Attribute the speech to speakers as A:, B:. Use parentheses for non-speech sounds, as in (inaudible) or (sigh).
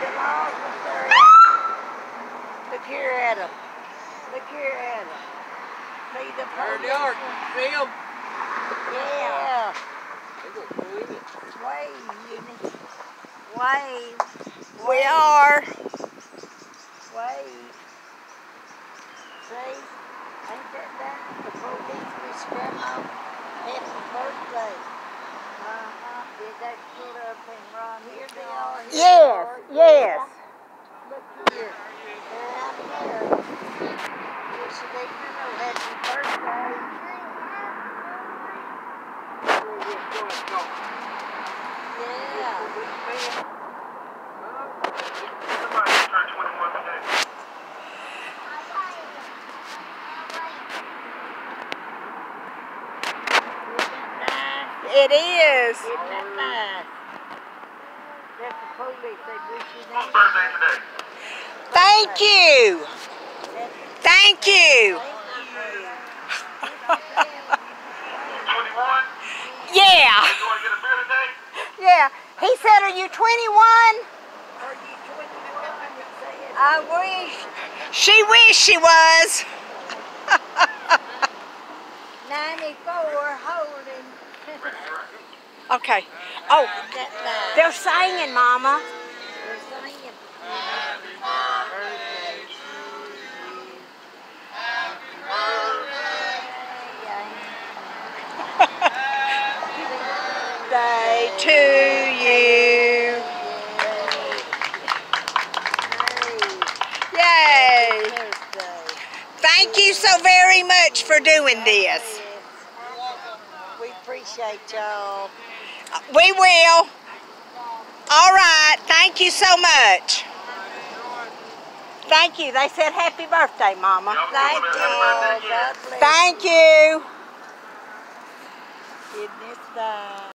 A: the laws of third. Look here at him. Look here at him. See the
B: There they are.
A: policeman?
B: See them?
A: Yeah.
B: They gonna go in it.
A: Wave, Wave.
C: We are.
A: Wave. See? Ain't that nice? The police wish grandma happy birthday. Uh-huh. Did they put up and run? Here they are. Here
C: Yes, yes.
A: Yeah.
D: Somebody turned 21 today.
A: Isn't that nice?
C: It is.
A: Isn't that nice? That's the police. They wish you
D: Whose
A: nice.
D: Birthday today?
C: Thank you. Thank you. (laughs) Yeah.
D: You want to get a beer today?
C: Yeah. He said, Are you 21?
A: Are you 21 and say it?
C: I wish. She wished she was. (laughs)
A: 94 holding.
C: Okay. Oh, they're singing, Mama.
A: They're (laughs) singing. Happy birthday to you. Happy
C: Day to you. Yay. Thank you so very much for doing this.
A: We appreciate y'all.
C: We will. All right. Thank you so much. Thank you. They said happy birthday, Mama.
A: Thank you.
D: happy birthday, kid.
A: God bless
C: Thank you.
A: you. Isn't this nice?